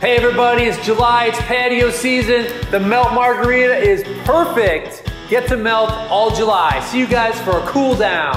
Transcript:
Hey everybody, it's July, it's patio season. The Melt Margarita is perfect. Get to melt all July. See you guys for a cool down.